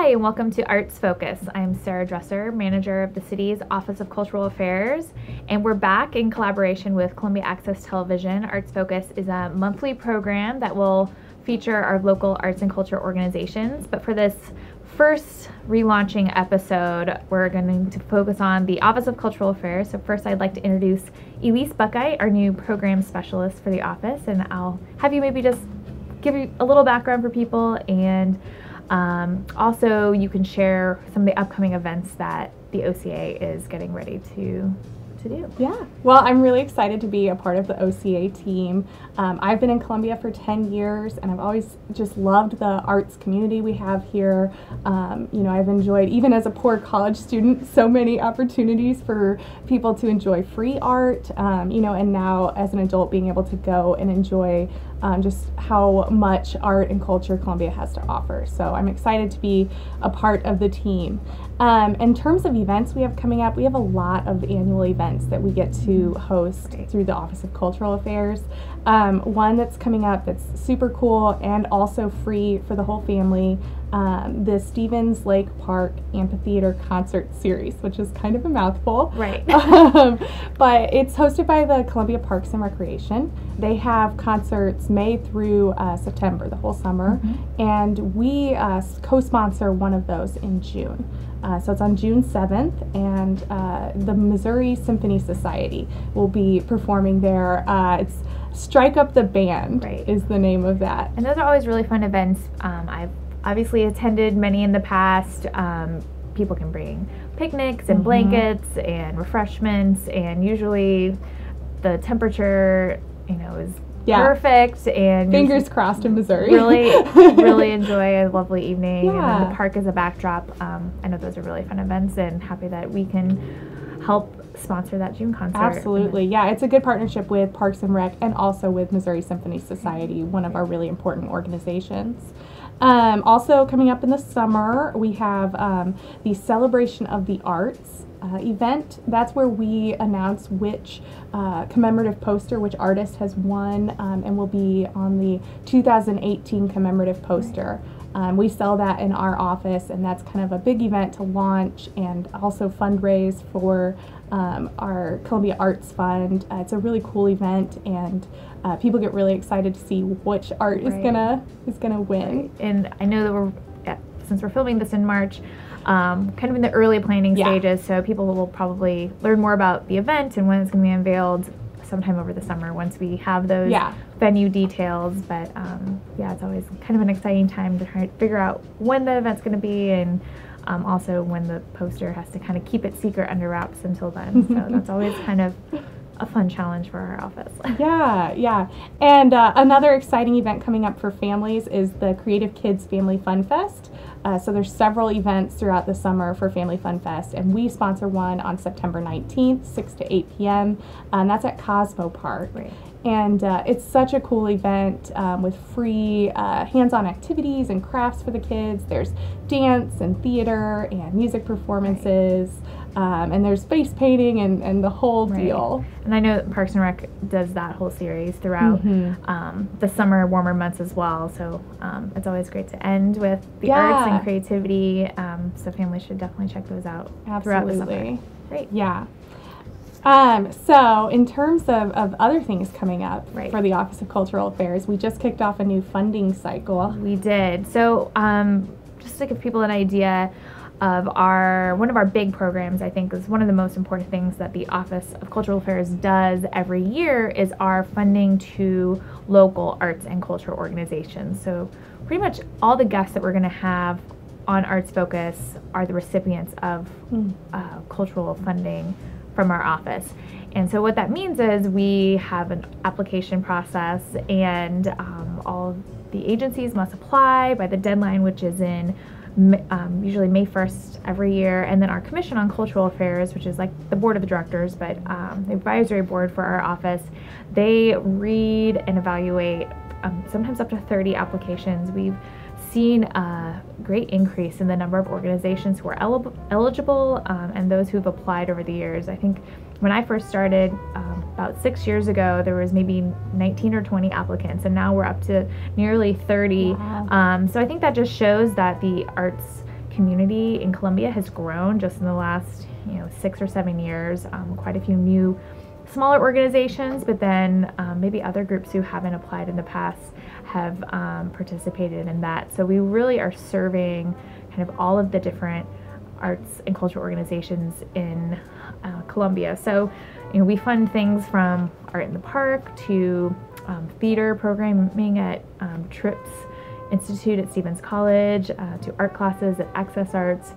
Hi, and welcome to Arts Focus. I'm Sarah Dresser, manager of the city's Office of Cultural Affairs, and we're back in collaboration with Columbia Access Television. Arts Focus is a monthly program that will feature our local arts and culture organizations. But for this first relaunching episode, we're going to focus on the Office of Cultural Affairs. So, first, I'd like to introduce Elise Buchheit, our new program specialist for the office, and I'll have you maybe just give you a little background for people and um, also, you can share some of the upcoming events that the OCA is getting ready to to do. Yeah. Well, I'm really excited to be a part of the OCA team. Um, I've been in Columbia for 10 years and I've always just loved the arts community we have here. Um, you know, I've enjoyed, even as a poor college student, so many opportunities for people to enjoy free art, um, you know, and now as an adult being able to go and enjoy um, just how much art and culture Columbia has to offer. So I'm excited to be a part of the team. Um, in terms of events we have coming up, we have a lot of annual events that we get to host through the Office of Cultural Affairs. Um, one that's coming up that's super cool and also free for the whole family um, the Stephens Lake Park Amphitheater Concert Series, which is kind of a mouthful. Right. um, but it's hosted by the Columbia Parks and Recreation. They have concerts May through uh, September, the whole summer, mm-hmm. and we uh, co sponsor one of those in June. Uh, so it's on June 7th, and uh, the Missouri Symphony Society will be performing there. Uh, it's Strike Up the Band right. is the name of that. And those are always really fun events. Um, I've obviously attended many in the past. Um, people can bring picnics and mm-hmm. blankets and refreshments, and usually the temperature, you know, is yeah. perfect. And fingers crossed in Missouri. Really, really enjoy a lovely evening. Yeah. And the park is a backdrop. Um, I know those are really fun events, and happy that we can help sponsor that June concert. Absolutely, yeah. It's a good partnership with Parks and Rec and also with Missouri Symphony Society, one of our really important organizations. Um, also, coming up in the summer, we have um, the Celebration of the Arts uh, event. That's where we announce which uh, commemorative poster, which artist has won, um, and will be on the 2018 commemorative poster. Um, we sell that in our office, and that's kind of a big event to launch and also fundraise for um, our Columbia Arts Fund. Uh, it's a really cool event, and uh, people get really excited to see which art right. is gonna is gonna win. Right. And I know that we're since we're filming this in March, um, kind of in the early planning yeah. stages, so people will probably learn more about the event and when it's going to be unveiled sometime over the summer once we have those yeah. venue details. But um, yeah, it's always kind of an exciting time to try to figure out when the event's going to be and um, also when the poster has to kind of keep it secret under wraps until then. So that's always kind of a fun challenge for our office. yeah, yeah. And uh, another exciting event coming up for families is the Creative Kids Family Fun Fest. Uh, so there's several events throughout the summer for Family Fun Fest, and we sponsor one on September 19th, 6 to 8 p.m. and that's at Cosmo Park. Right. And uh, it's such a cool event um, with free uh, hands on activities and crafts for the kids. There's dance and theater and music performances. Right. Um, and there's face painting and, and the whole right. deal. And I know that Parks and Rec does that whole series throughout mm-hmm. um, the summer, warmer months as well. So um, it's always great to end with the yeah. arts and creativity. Um, so families should definitely check those out Absolutely. throughout the summer. Great. Yeah. Um, so, in terms of, of other things coming up right. for the Office of Cultural Affairs, we just kicked off a new funding cycle. We did. So, um, just to give people an idea of our one of our big programs, I think is one of the most important things that the Office of Cultural Affairs does every year is our funding to local arts and cultural organizations. So, pretty much all the guests that we're going to have on Arts Focus are the recipients of mm. uh, cultural funding from our office. And so what that means is we have an application process and um, all the agencies must apply by the deadline, which is in um, usually May 1st every year. And then our Commission on Cultural Affairs, which is like the board of the directors, but um, the advisory board for our office, they read and evaluate um, sometimes up to 30 applications. We've seen a great increase in the number of organizations who are el- eligible um, and those who have applied over the years. I think when I first started um, about six years ago, there was maybe 19 or 20 applicants, and now we're up to nearly 30. Wow. Um, so I think that just shows that the arts community in Columbia has grown just in the last you know six or seven years. Um, quite a few new smaller organizations, but then um, maybe other groups who haven't applied in the past have um, participated in that. So we really are serving kind of all of the different arts and cultural organizations in uh, Columbia. So, you know, we fund things from art in the park to um, theater programming at um, TRYPS Institute at Stephens College uh, to art classes at Access Arts.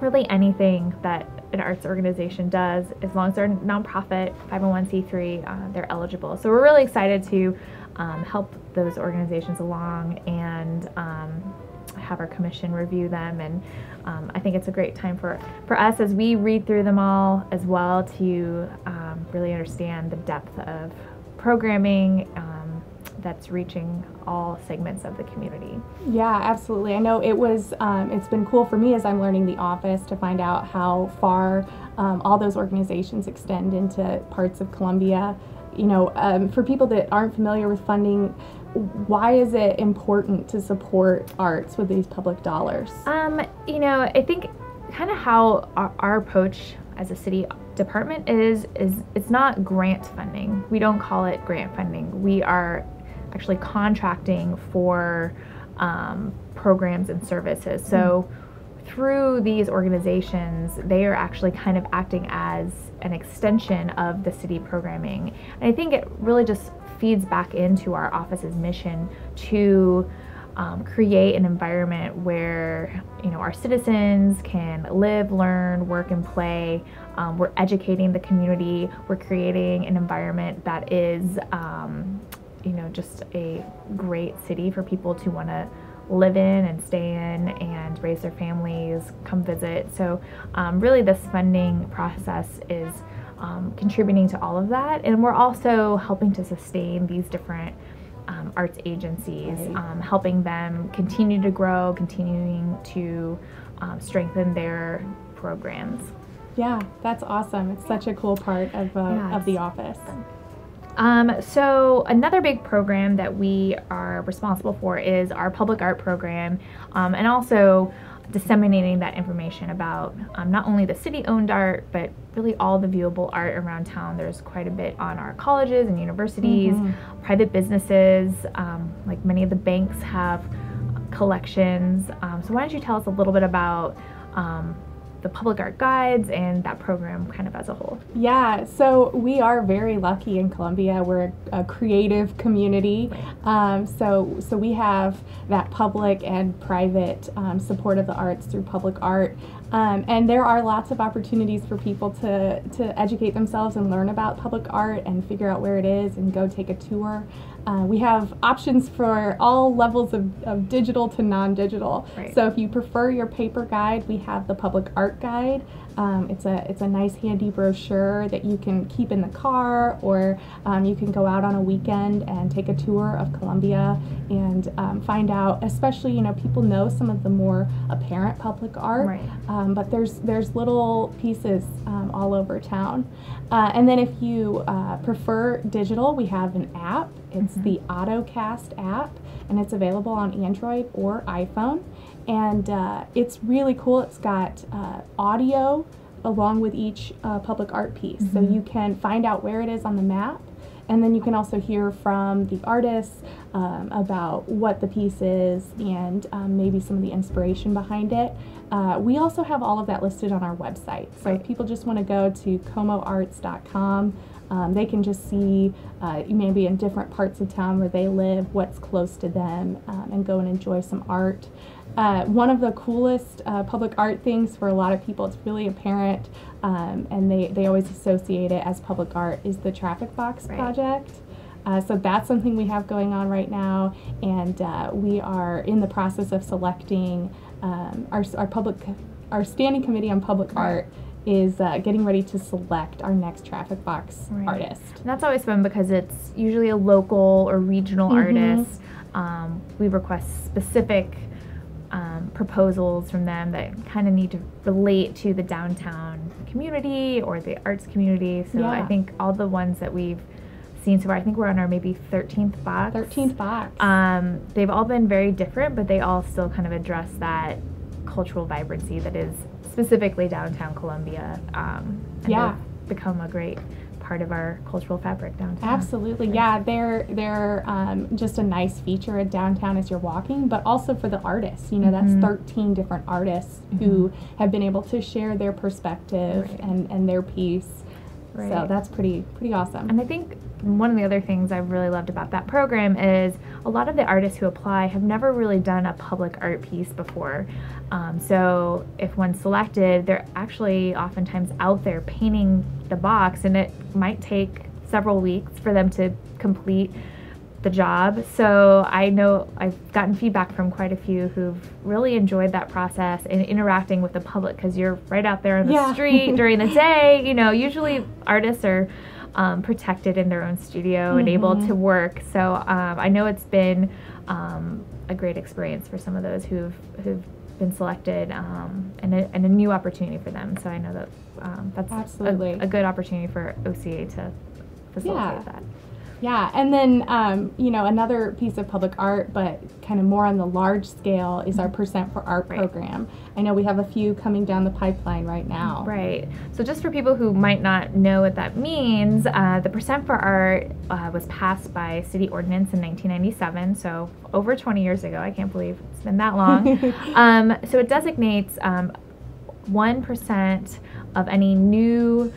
Really anything that an arts organization does, as long as they're nonprofit, 501c3, uh, they're eligible. So we're really excited to um, help those organizations along and um, have our commission review them. And um, I think it's a great time for, for us as we read through them all as well to um, really understand the depth of programming um, that's reaching all segments of the community. Yeah, absolutely. I know it was, um, it's been cool for me as I'm learning the office to find out how far um, all those organizations extend into parts of Columbia. You know, um, for people that aren't familiar with funding, why is it important to support arts with these public dollars? Um, you know, I think kind of how our, our approach as a city department is is it's not grant funding. We don't call it grant funding. We are actually contracting for um, programs and services. So mm. through these organizations, they are actually kind of acting as an extension of the city programming. And I think it really just feeds back into our office's mission to um, create an environment where you know our citizens can live, learn, work, and play. Um, we're educating the community. We're creating an environment that is um, you know just a great city for people to want to live in and stay in and raise their families, come visit. So um, really, this funding process is um, contributing to all of that, and we're also helping to sustain these different um, arts agencies, right. um, helping them continue to grow, continuing to um, strengthen their programs. Yeah, that's awesome. It's such a cool part of, uh, yeah, of the office. Um, so another big program that we are responsible for is our public art program, um, and also disseminating that information about um, not only the city-owned art, but really all the viewable art around town. There's quite a bit on our colleges and universities, mm-hmm. private businesses, um, like many of the banks have collections. Um, so why don't you tell us a little bit about um, the public art guides and that program kind of as a whole? Yeah, so we are very lucky in Columbia. We're a, a creative community. Um, so, so we have that public and private um, support of the arts through public art. Um, and there are lots of opportunities for people to, to educate themselves and learn about public art and figure out where it is and go take a tour. Uh, we have options for all levels of, of digital to non-digital. Right. So if you prefer your paper guide, we have the public art guide. Um, it's a it's a nice handy brochure that you can keep in the car, or um, you can go out on a weekend and take a tour of Columbia and um, find out. Especially, you know, people know some of the more apparent public art, right. Um, but there's there's little pieces um, all over town. Uh, and then if you uh, prefer digital, we have an app. It's mm-hmm. the Otocast app, and it's available on Android or iPhone and uh, it's really cool. It's got uh, audio along with each uh, public art piece, mm-hmm. so you can find out where it is on the map, and then you can also hear from the artists um, about what the piece is and um, maybe some of the inspiration behind it. Uh, we also have all of that listed on our website, so right. if people just want to go to comoarts.com. Um, they can just see uh, maybe in different parts of town where they live, what's close to them, um, and go and enjoy some art. Uh, one of the coolest uh, public art things for a lot of people, it's really apparent, um, and they, they always associate it as public art, is the Traffic Box right. Project. Uh, so that's something we have going on right now, and uh, we are in the process of selecting um, our, our public, our standing committee on public right. art is uh, getting ready to select our next traffic box right. artist. And that's always fun because it's usually a local or regional mm-hmm. artist. Um, we request specific um, proposals from them that kind of need to relate to the downtown community or the arts community. So yeah. I think all the ones that we've seen so far, I think we're on our maybe 13th box. 13th box. Um, they've all been very different, but they all still kind of address that cultural vibrancy that is specifically downtown Columbia. Um, and Yeah. become a great part of our cultural fabric downtown. Absolutely, yeah. They're they're um, just a nice feature at downtown as you're walking, but also for the artists. You know, that's Mhm. 13 different artists who have been able to share their perspective Right. and, and their piece. Right. So that's pretty pretty awesome. And I think one of the other things I've really loved about that program is a lot of the artists who apply have never really done a public art piece before. Um, so if one's selected, they're actually oftentimes out there painting the box, and it might take several weeks for them to complete the job. So I know I've gotten feedback from quite a few who've really enjoyed that process and interacting with the public because you're right out there on the Yeah. street during the day. You know, usually artists are um, protected in their own studio and able to work. So um, I know it's been um, a great experience for some of those who've who've been selected um, and, a, and a new opportunity for them. So I know that um, that's a- Absolutely. A, good opportunity for OCA to facilitate Yeah. that. Yeah, and then um, you know another piece of public art, but kind of more on the large scale, is our Percent for Art Right. program. I know we have a few coming down the pipeline right now. Right. So, just for people who might not know what that means, uh, the percent for art uh, was passed by city ordinance in 1997, so over 20 years ago. I can't believe it's been that long. um, so, it designates um, 1% of any new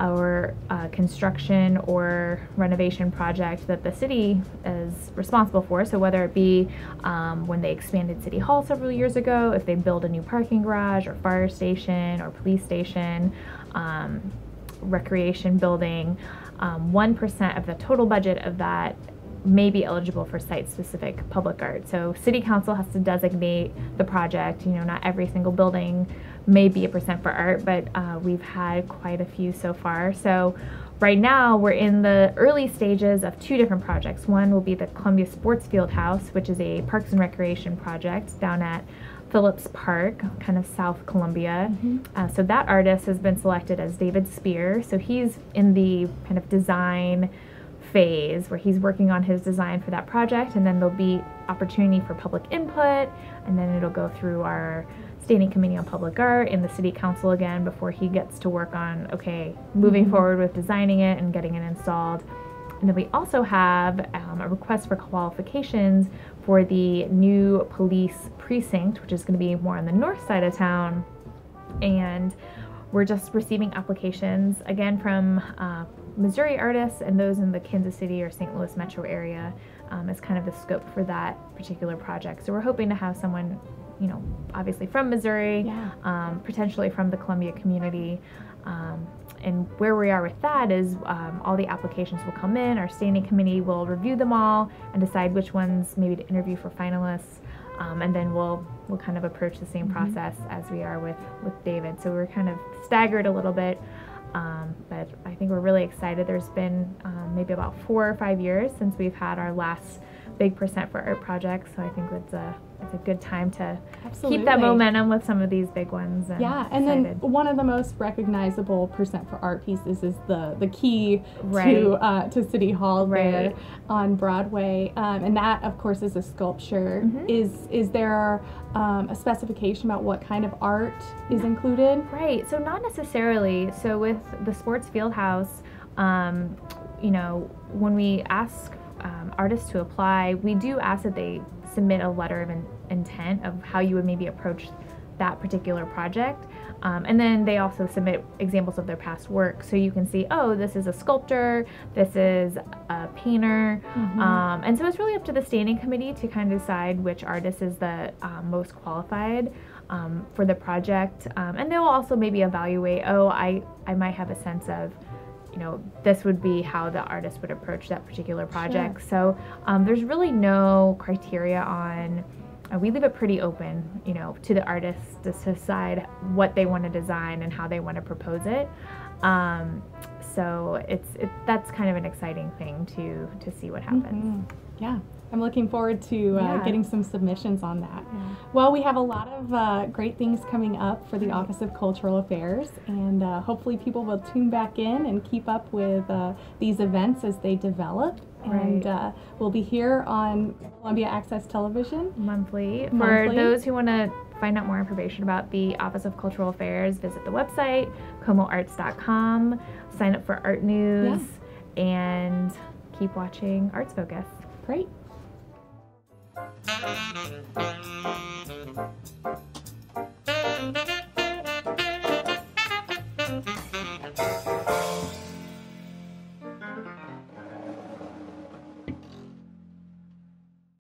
or uh, construction or renovation project that the city is responsible for. So whether it be um, when they expanded City Hall several years ago, if they build a new parking garage or fire station or police station, um, recreation building, um, 1% of the total budget of that may be eligible for site-specific public art. So city council has to designate the project. You know, not every single building may be a percent for art, but uh, we've had quite a few so far. So right now we're in the early stages of two different projects. One will be the Columbia Sports Field House, which is a parks and recreation project down at Phillips Park, kind of South Columbia. Uh, so that artist has been selected as David Spear. So he's in the kind of design phase where he's working on his design for that project, and then there'll be opportunity for public input, and then it'll go through our standing committee on public art in the city council again before he gets to work on okay moving forward with designing it and getting it installed. And then we also have um, a request for qualifications for the new police precinct, which is going to be more on the north side of town. And we're just receiving applications again from uh, Missouri artists and those in the Kansas City or St. Louis metro area um, as kind of the scope for that particular project. So we're hoping to have someone, you know, obviously from Missouri, Yeah. um, potentially from the Columbia community. Um, and where we are with that is um, all the applications will come in, our standing committee will review them all and decide which ones maybe to interview for finalists. Um, and then we'll we'll kind of approach the same process as we are with with David. So we're kind of staggered a little bit, um, but I think we're really excited. There's been um, maybe about four or five years since we've had our last big percent for art project. So I think it's a it's a good time to keep that momentum with some of these big ones. And Yeah, and then one of the most recognizable percent for art pieces is the the key Right. to uh, to City Hall there on Broadway, um, and that of course is a sculpture. Mhm. Is is there um, a specification about what kind of art is included? Right. So not necessarily. So with the sports field house, um, you know, when we ask um, artists to apply, we do ask that they submit a letter of in- intent of how you would maybe approach that particular project. Um, and then they also submit examples of their past work. So you can see, oh, this is a sculptor, this is a painter. Um, and so it's really up to the standing committee to kind of decide which artist is the um, most qualified um, for the project. Um, and they'll also maybe evaluate, oh, I, I might have a sense of, you know, this would be how the artist would approach that particular project. So um, there's really no criteria on. Uh, we leave it pretty open, you know, to the artists to decide what they want to design and how they want to propose it. Um, so it's it, that's kind of an exciting thing to to see what happens. Mhm. Yeah, I'm looking forward to uh, yeah. getting some submissions on that. Yeah. Well, we have a lot of uh, great things coming up for the Office of Cultural Affairs, and uh, hopefully people will tune back in and keep up with uh, these events as they develop. Right. And we'll be here on Columbia Access Television monthly. monthly. For those who want to find out more information about the Office of Cultural Affairs, visit the website, comoarts.com, sign up for art news, yeah. and keep watching Arts Focus. Great. Thank you.